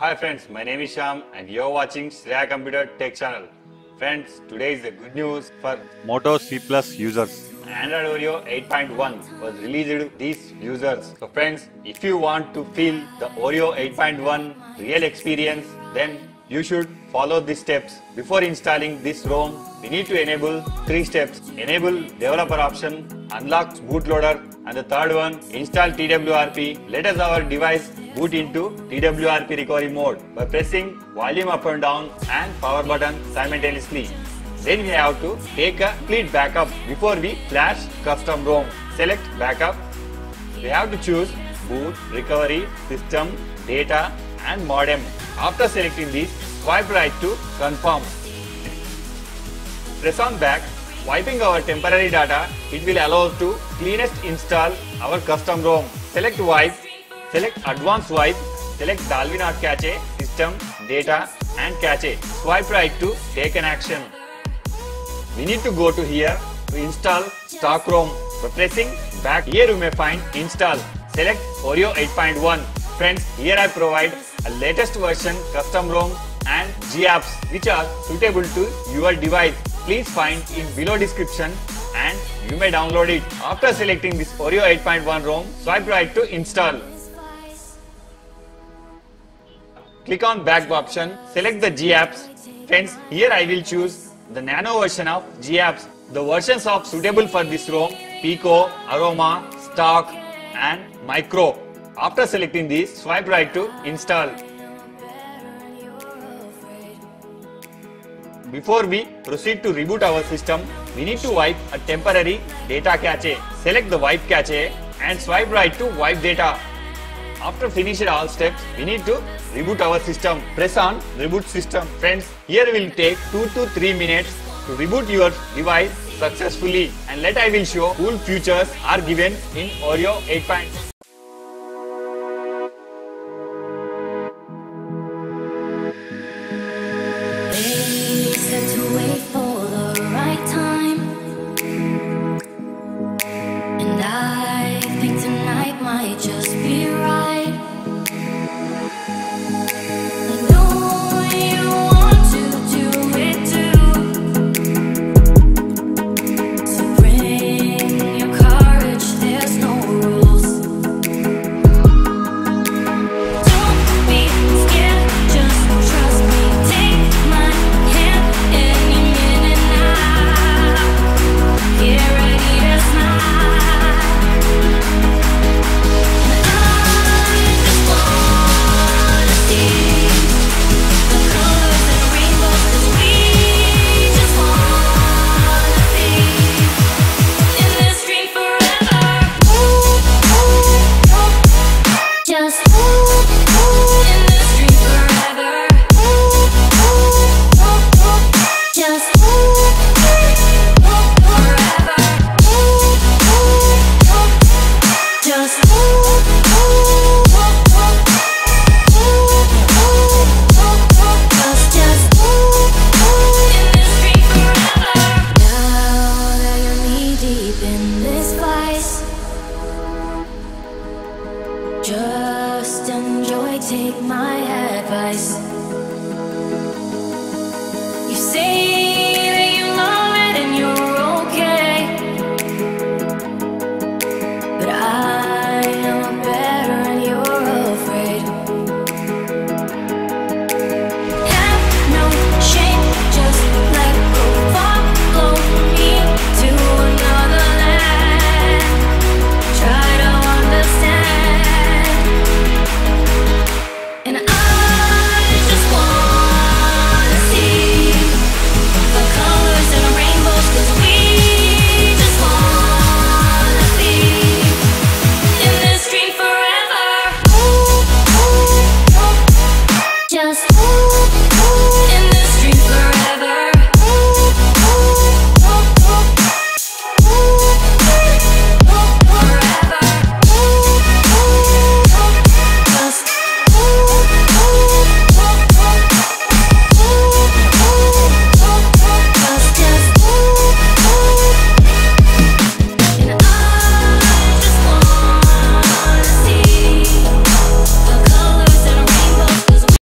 Hi friends, my name is Sham and you're watching Shreya Computer Tech Channel. Friends, today is the good news for Moto C Plus users. Android Oreo 8.1 was released to these users. So friends, if you want to feel the Oreo 8.1 real experience, then you should follow these steps. Before installing this ROM, we need to enable three steps. Enable developer option, unlock bootloader, and the third one, install TWRP. Let us our device boot into TWRP recovery mode by pressing volume up and down and power button simultaneously. Then we have to take a complete backup before we flash custom ROM. Select backup. We have to choose boot, recovery, system, data and modem. After selecting these, swipe right to confirm. Press on back. Wiping our temporary data, it will allow us to cleanest install our custom ROM. Select wipe, select advanced wipe, select Dalvik ART Cache, system, data and cache. Swipe right to take an action. We need to go to here to install stock ROM. By pressing back here you may find install. Select Oreo 8.1. Friends, here I provide a latest version custom ROM and GApps which are suitable to your device. Please find in below description and you may download it. After selecting this Oreo 8.1 ROM, swipe right to install. Click on back option, select the GApps. Friends, here I will choose the nano version of GApps. The versions of suitable for this ROM, Pico, Aroma, Stock and Micro. After selecting these, swipe right to install. Before we proceed to reboot our system, we need to wipe a temporary data cache. Select the wipe cache and swipe right to wipe data. After finishing all steps, we need to reboot our system. Press on reboot system. Friends, here will take 2 to 3 minutes to reboot your device successfully and later I will show cool features are given in Oreo 8.0. just be take my advice.